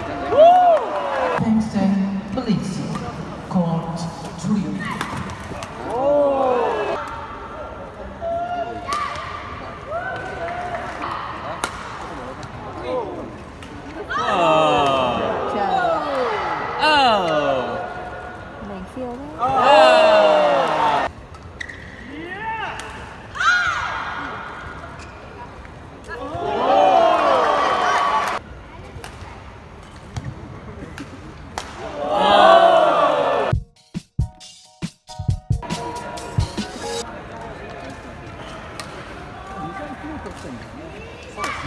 Thanks to police called to you. Oh. Oh. Oh. 得点ですね。そうです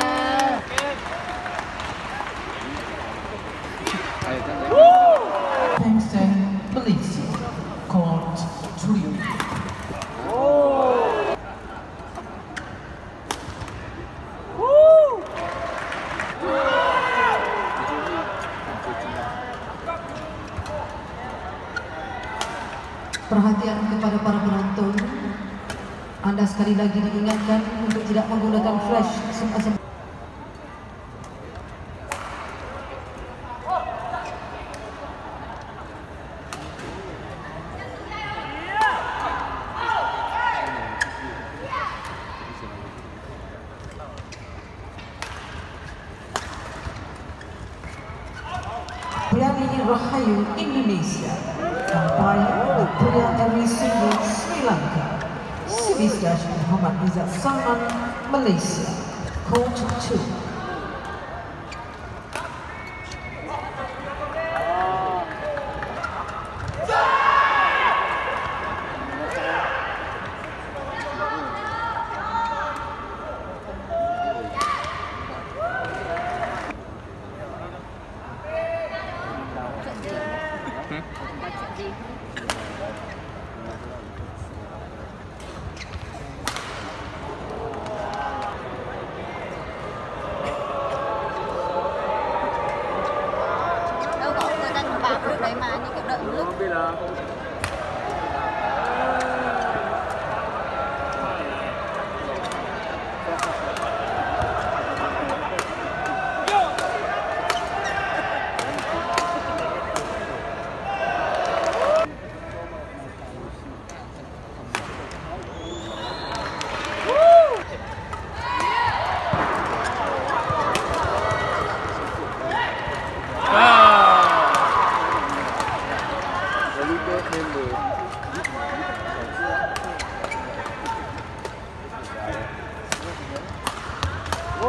ね。Sekali lagi diingatkan untuk tidak menggunakan flash. Semasa Priani Rahayu Indonesia Dash Muhammad Izzat Salman Malaysia. Court 2 lúc đấy mà như kiểu đợi một lúc.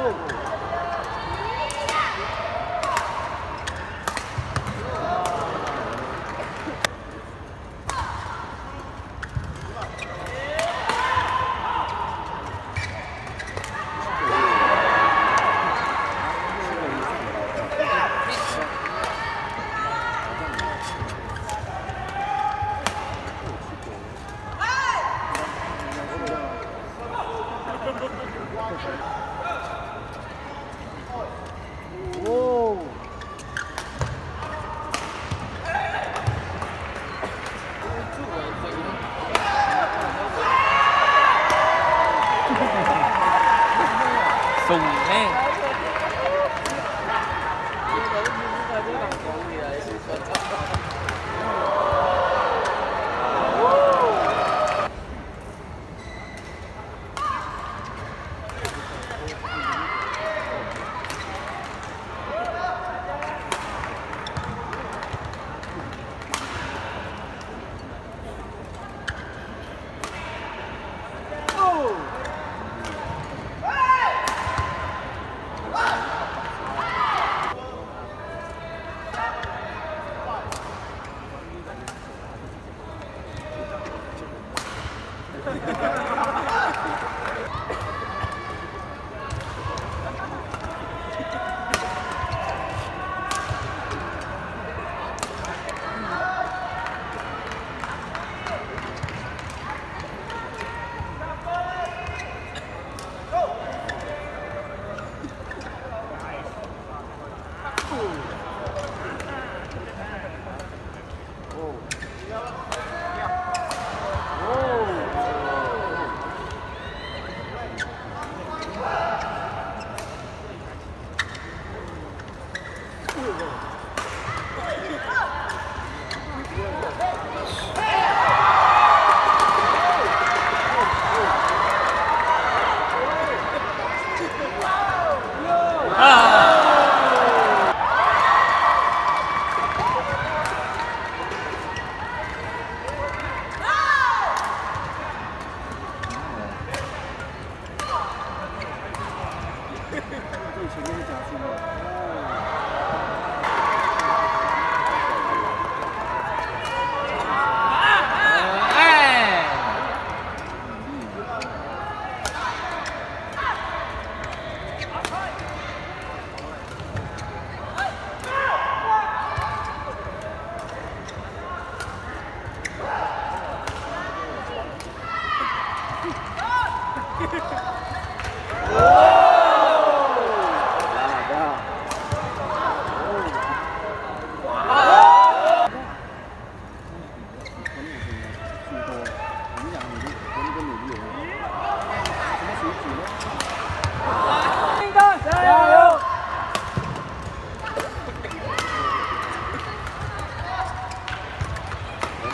Oh! สู่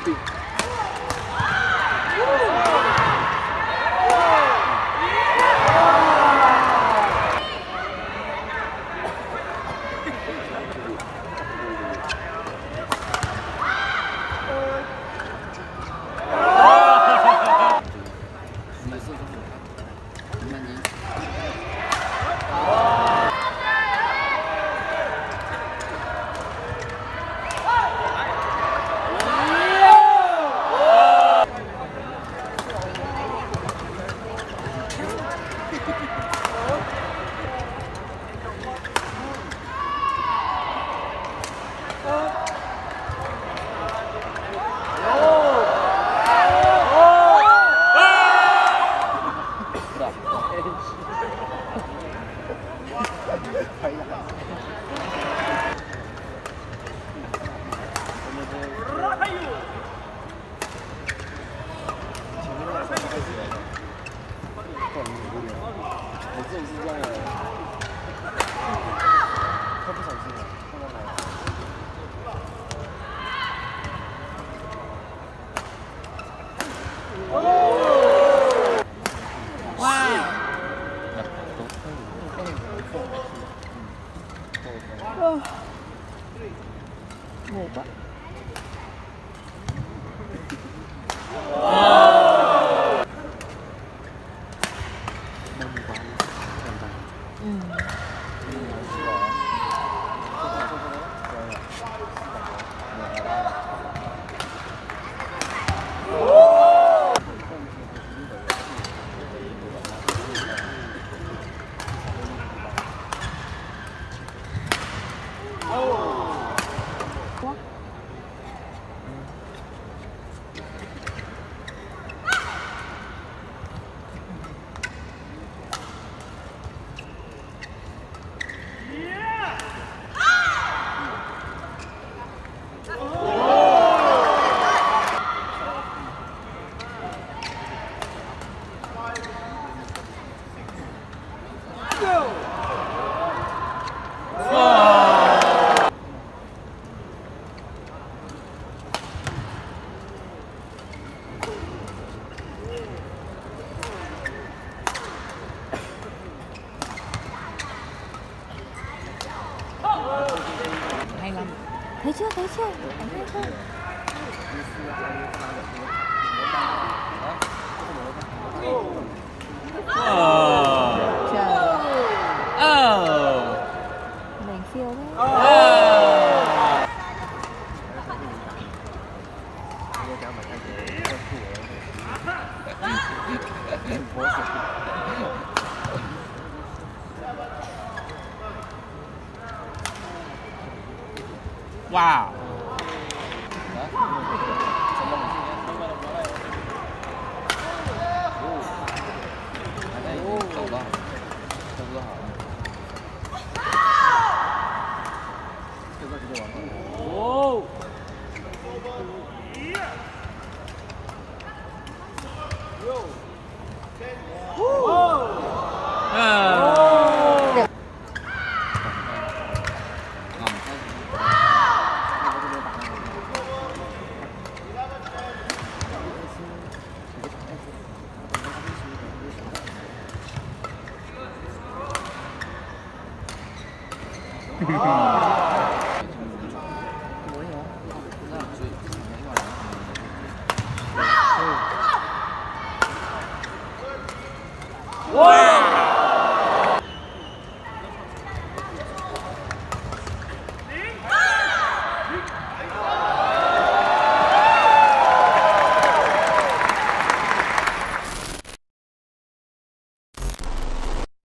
Santo. Mas Europa 回去回去往前冲啊。Wow. 와!